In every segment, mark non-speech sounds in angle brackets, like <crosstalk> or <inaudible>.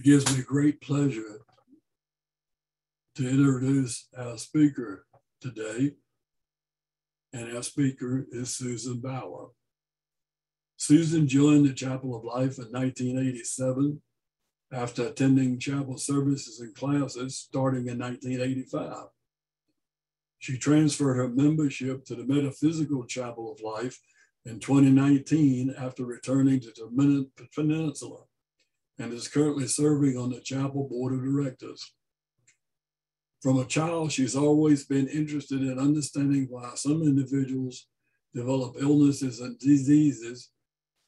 It gives me great pleasure to introduce our speaker today. And our speaker is Susan Bauer. Susan joined the Chapel of Life in 1987 after attending chapel services and classes starting in 1985. She transferred her membership to the Metaphysical Chapel of Life in 2019 after returning to the Peninsula and is currently serving on the chapel board of directors. From a child, she's always been interested in understanding why some individuals develop illnesses and diseases,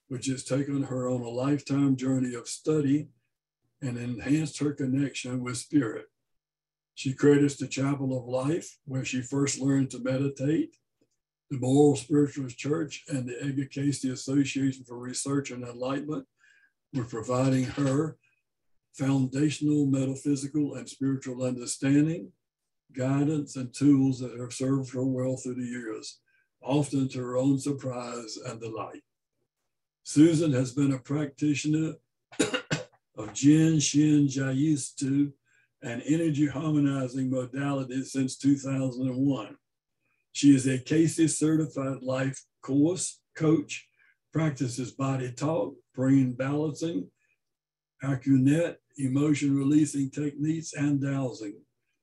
which has taken her on a lifetime journey of study and enhanced her connection with spirit. She credits the Chapel of Life, where she first learned to meditate, the Moral Spiritualist Church, and the Edgar Cayce Association for Research and Enlightenment were providing her foundational metaphysical and spiritual understanding, guidance, and tools that have served her well through the years, often to her own surprise and delight. Susan has been a practitioner <coughs> of Jin Shin Jyutsu and energy harmonizing modalities since 2001. She is a Cayce certified life course coach, practices body talk, brain balancing, Acunet, emotion releasing techniques, and dowsing.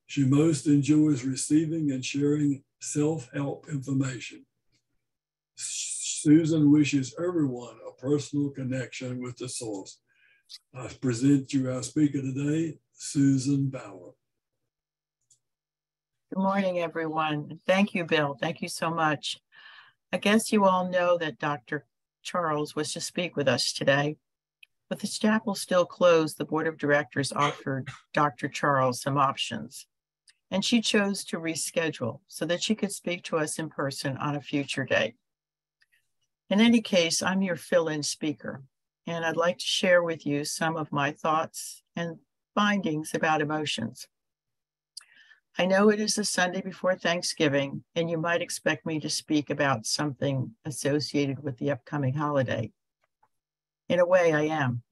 She most enjoys receiving and sharing self-help information. Susan wishes everyone a personal connection with the source. I present you our speaker today, Susan Bauer. Good morning, everyone. Thank you, Bill. Thank you so much. I guess you all know that Dr. Charles was to speak with us today. With the chapel still closed, the board of directors offered Dr. Charles some options, and she chose to reschedule so that she could speak to us in person on a future date. In any case, I'm your fill-in speaker, and I'd like to share with you some of my thoughts and findings about emotions. I know it is the Sunday before Thanksgiving, and you might expect me to speak about something associated with the upcoming holiday. In a way, I am.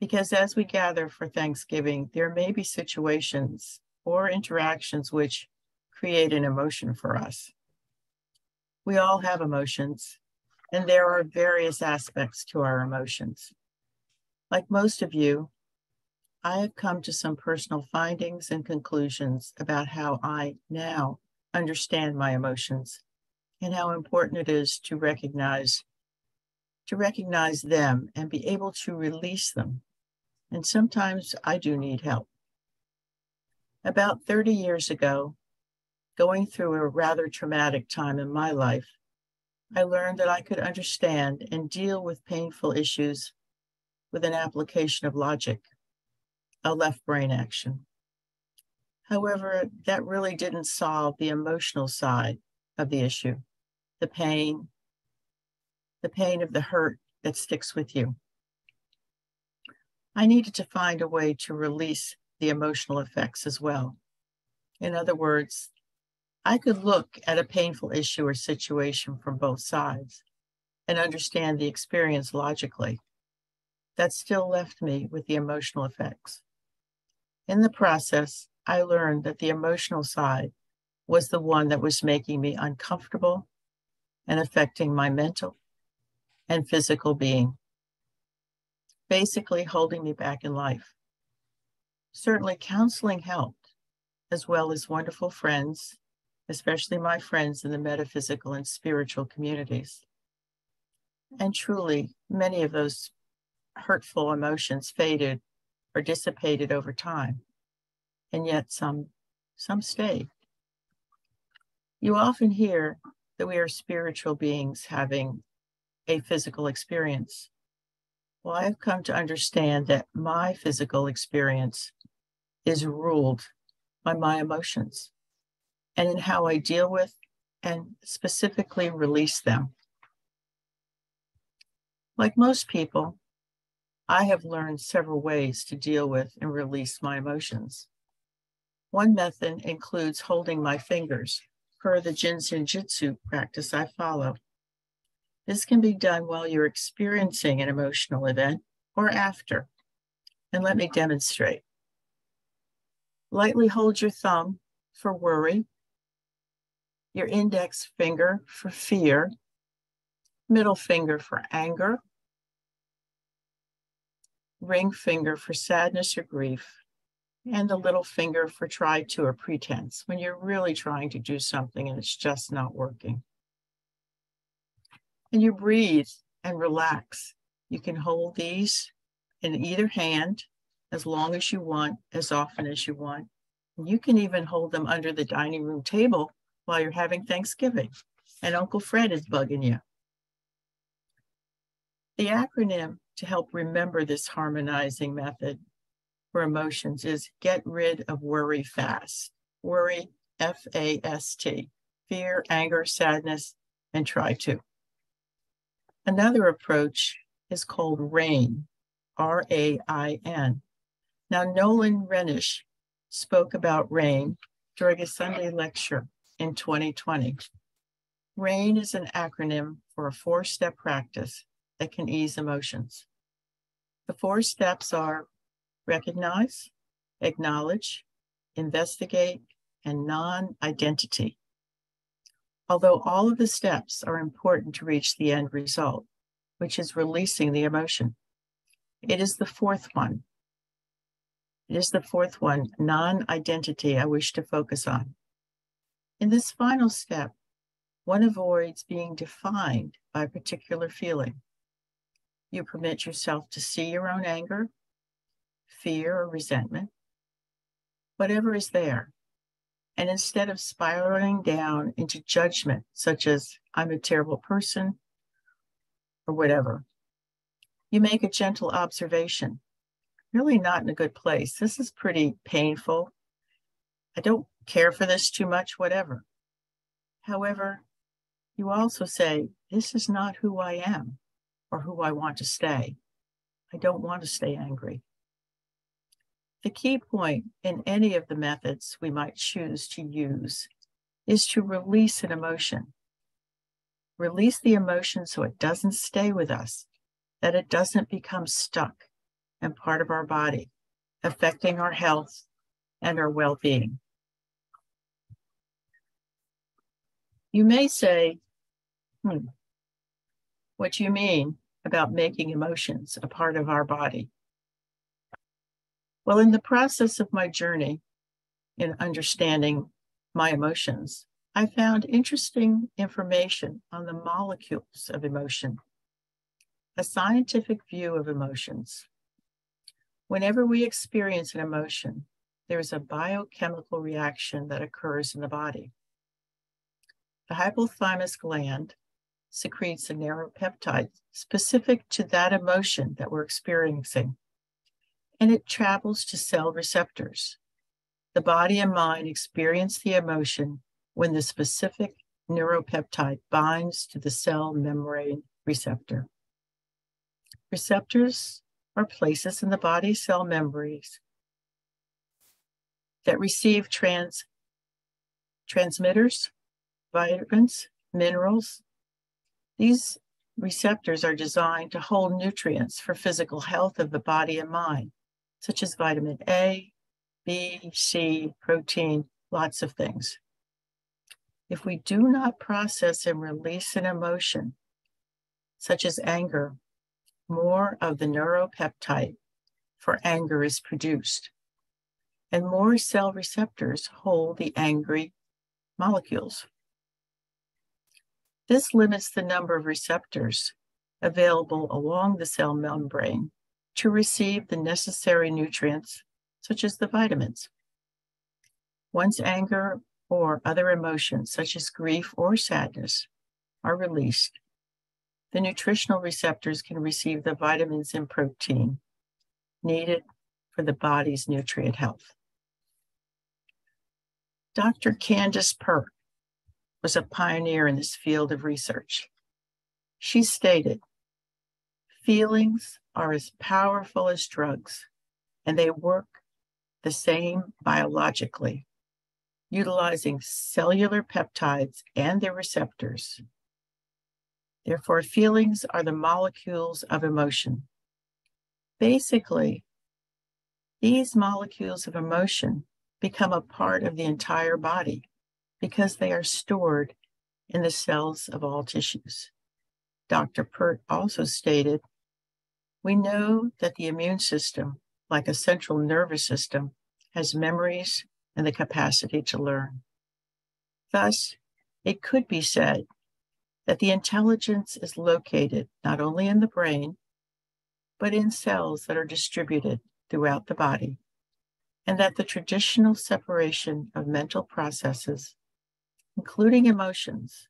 Because as we gather for Thanksgiving, there may be situations or interactions which create an emotion for us. We all have emotions, and there are various aspects to our emotions. Like most of you, I have come to some personal findings and conclusions about how I now understand my emotions and how important it is to recognize to recognize them and be able to release them. And sometimes I do need help. About 30 years ago, going through a rather traumatic time in my life, I learned that I could understand and deal with painful issues with an application of logic, a left brain action. However, that really didn't solve the emotional side of the issue, the pain, the pain of the hurt that sticks with you. I needed to find a way to release the emotional effects as well. In other words, I could look at a painful issue or situation from both sides and understand the experience logically. That still left me with the emotional effects. In the process, I learned that the emotional side was the one that was making me uncomfortable and affecting my mental and physical being, basically holding me back in life. Certainly, counseling helped, as well as wonderful friends, especially my friends in the metaphysical and spiritual communities. And truly, many of those hurtful emotions faded or dissipated over time, and yet some, some stayed. You often hear that we are spiritual beings having a physical experience. Well, I've come to understand that my physical experience is ruled by my emotions and in how I deal with and specifically release them. Like most people, I have learned several ways to deal with and release my emotions. One method includes holding my fingers per the Jin Shin Jyutsu practice I follow. This can be done while you're experiencing an emotional event or after. And let me demonstrate. Lightly hold your thumb for worry, your index finger for fear, middle finger for anger, ring finger for sadness or grief, and the little finger for try to or pretense when you're really trying to do something and it's just not working. And you breathe and relax. You can hold these in either hand as long as you want, as often as you want. You can even hold them under the dining room table while you're having Thanksgiving and Uncle Fred is bugging you. The acronym to help remember this harmonizing method for emotions is get rid of worry fast. Worry, F A S T, fear, anger, sadness, and try to. Another approach is called RAIN, R A I N. Now, Nolan Renish spoke about RAIN during a Sunday lecture in 2020. RAIN is an acronym for a four step practice that can ease emotions. The four steps are recognize, acknowledge, investigate, and non identity. Although all of the steps are important to reach the end result, which is releasing the emotion, it is the fourth one. It is the fourth one, non identity, I wish to focus on. In this final step, one avoids being defined by a particular feeling. You permit yourself to see your own anger, fear, or resentment, whatever is there. And instead of spiraling down into judgment, such as, I'm a terrible person, or whatever, you make a gentle observation. Really not in a good place. This is pretty painful. I don't care for this too much, whatever. However, you also say, This is not who I am or who I want to stay. I don't want to stay angry. The key point in any of the methods we might choose to use is to release an emotion. Release the emotion so it doesn't stay with us, that it doesn't become stuck and part of our body, affecting our health and our well being. You may say, hmm, what you mean about making emotions a part of our body. Well, in the process of my journey in understanding my emotions, I found interesting information on the molecules of emotion, a scientific view of emotions. Whenever we experience an emotion, there is a biochemical reaction that occurs in the body. The hypothalamus gland secretes a neuropeptide specific to that emotion that we're experiencing, and it travels to cell receptors. The body and mind experience the emotion when the specific neuropeptide binds to the cell membrane receptor. Receptors are places in the body cell membranes that receive trans, transmitters, vitamins, minerals, these receptors are designed to hold nutrients for physical health of the body and mind, such as vitamin A, B, C, protein, lots of things. If we do not process and release an emotion, such as anger, more of the neuropeptide for anger is produced, and more cell receptors hold the angry molecules. This limits the number of receptors available along the cell membrane to receive the necessary nutrients, such as the vitamins. Once anger or other emotions, such as grief or sadness, are released, the nutritional receptors can receive the vitamins and protein needed for the body's nutrient health. Dr. Candace Pert was a pioneer in this field of research. She stated, feelings are as powerful as drugs, and they work the same biologically, utilizing cellular peptides and their receptors. Therefore, feelings are the molecules of emotion. Basically, These molecules of emotion become a part of the entire body because they are stored in the cells of all tissues. Dr. Pert also stated we know that the immune system, like a central nervous system, has memories and the capacity to learn. Thus, it could be said that the intelligence is located not only in the brain, but in cells that are distributed throughout the body, and that the traditional separation of mental processes, including emotions,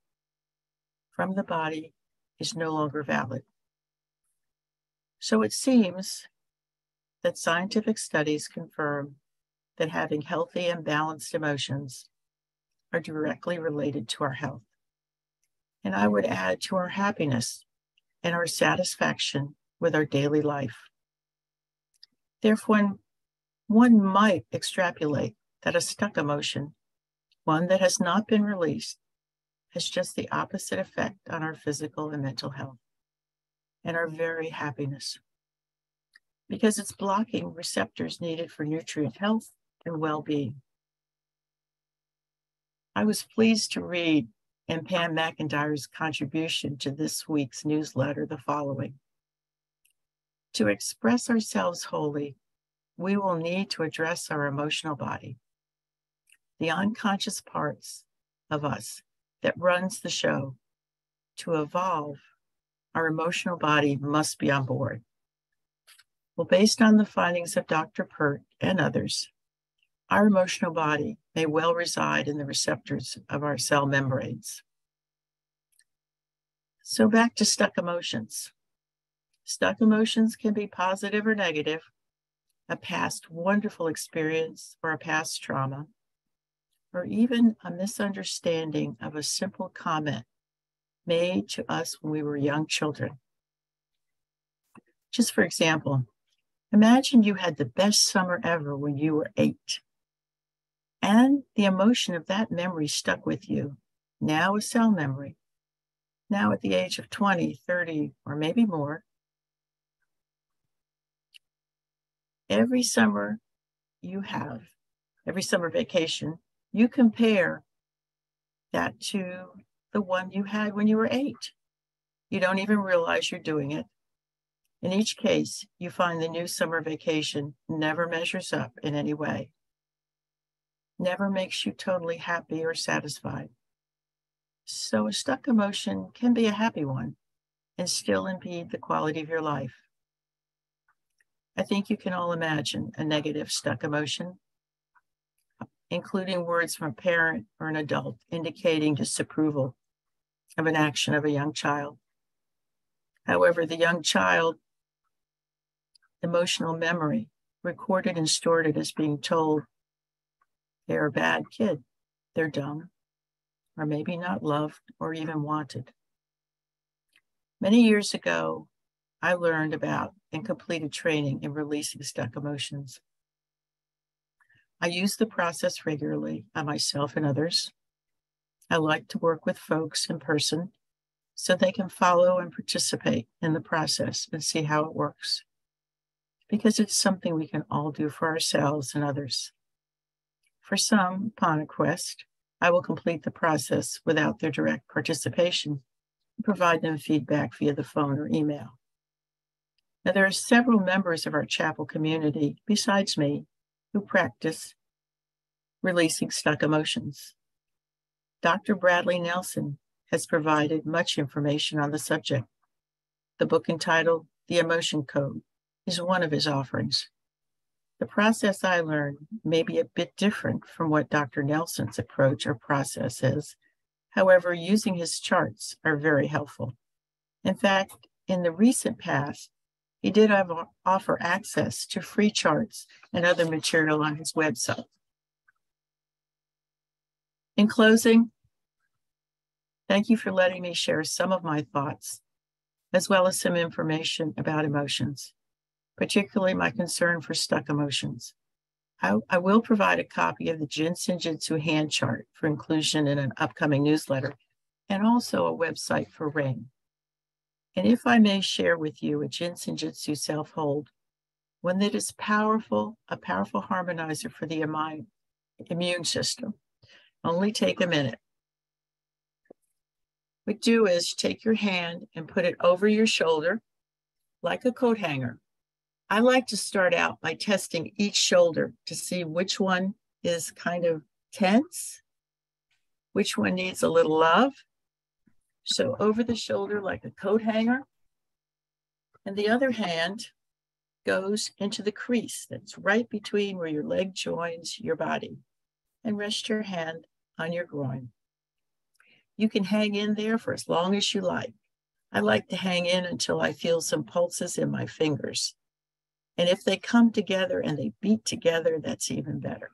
from the body is no longer valid. So it seems that scientific studies confirm that having healthy and balanced emotions are directly related to our health. And I would add to our happiness and our satisfaction with our daily life. Therefore, one might extrapolate that a stuck emotion, one that has not been released, has just the opposite effect on our physical and mental health and our very happiness. Because it's blocking receptors needed for nutrient health and well being. I was pleased to read in Pam McIntyre's contribution to this week's newsletter the following. To express ourselves wholly, we will need to address our emotional body, the unconscious parts of us that runs the show. To evolve, our emotional body must be on board. Well, based on the findings of Dr. Pert and others, our emotional body may well reside in the receptors of our cell membranes. So, back to stuck emotions. Stuck emotions can be positive or negative, a past wonderful experience or a past trauma, or even a misunderstanding of a simple comment made to us when we were young children. Just for example, imagine you had the best summer ever when you were eight. And the emotion of that memory stuck with you, now a cell memory. Now at the age of 20, 30, or maybe more, every summer you have, every summer vacation, you compare that to the one you had when you were eight. You don't even realize you're doing it. In each case, you find the new summer vacation never measures up in any way, never makes you totally happy or satisfied. So, a stuck emotion can be a happy one and still impede the quality of your life. I think you can all imagine a negative stuck emotion including words from a parent or an adult indicating disapproval of an action of a young child. However, the young child emotional memory recorded and stored it as being told they're a bad kid, they're dumb, or maybe not loved or even wanted. Many years ago, I learned about and completed training in releasing stuck emotions. I use the process regularly on myself and others. I like to work with folks in person so they can follow and participate in the process and see how it works. Because it's something we can all do for ourselves and others. For some, upon request, I will complete the process without their direct participation and provide them feedback via the phone or email. Now, there are several members of our chapel community, besides me, who practice releasing stuck emotions. Dr. Bradley Nelson has provided much information on the subject. The book entitled The Emotion Code is one of his offerings. The process I learned may be a bit different from what Dr. Nelson's approach or process is. However, using his charts are very helpful. In fact, in the recent past, he did offer access to free charts and other material on his website. In closing, thank you for letting me share some of my thoughts, as well as some information about emotions, particularly my concern for stuck emotions. I, I will provide a copy of the Jin Jitsu hand chart for inclusion in an upcoming newsletter and also a website for Ring. And if I may share with you a Jin Jitsu self hold, one that is powerful, a powerful harmonizer for the immune system. Only take a minute. What do is take your hand and put it over your shoulder like a coat hanger. I like to start out by testing each shoulder to see which one is kind of tense, which one needs a little love. So over the shoulder like a coat hanger. And the other hand goes into the crease that's right between where your leg joins your body. And rest your hand on your groin. You can hang in there for as long as you like. I like to hang in until I feel some pulses in my fingers. And if they come together and they beat together, that's even better.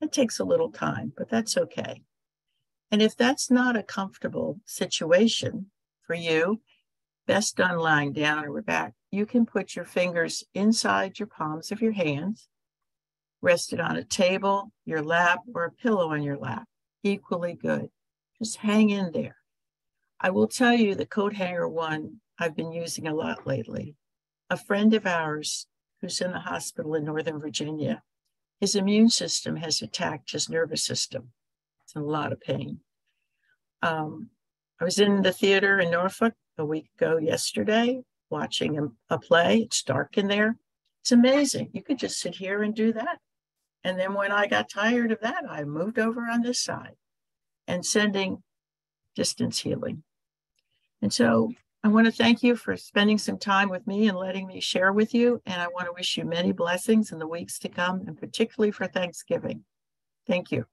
It takes a little time, but that's okay. And if that's not a comfortable situation for you, best done lying down or back, you can put your fingers inside your palms of your hands, rested on a table, your lap, or a pillow on your lap. Equally good. Just hang in there. I will tell you the coat hanger one I've been using a lot lately. A friend of ours who's in the hospital in Northern Virginia, his immune system has attacked his nervous system. A lot of pain. Um, I was in the theater in Norfolk a week ago yesterday watching a, a play. It's dark in there. It's amazing. You could just sit here and do that. And then when I got tired of that, I moved over on this side and sending distance healing. And so I want to thank you for spending some time with me and letting me share with you. And I want to wish you many blessings in the weeks to come, and particularly for Thanksgiving. Thank you.